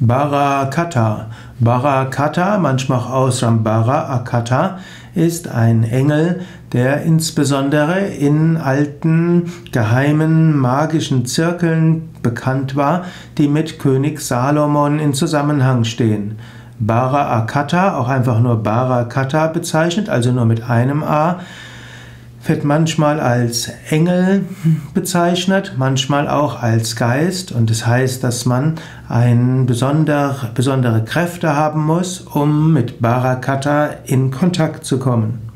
Barakata. Barakata, manchmal auch Ausram Barakata, ist ein Engel, der insbesondere in alten, geheimen, magischen Zirkeln bekannt war, die mit König Salomon in Zusammenhang stehen. Barakata, auch einfach nur Barakata bezeichnet, also nur mit einem A, wird manchmal als Engel bezeichnet, manchmal auch als Geist und es das heißt, dass man ein besondere, besondere Kräfte haben muss, um mit Barakata in Kontakt zu kommen.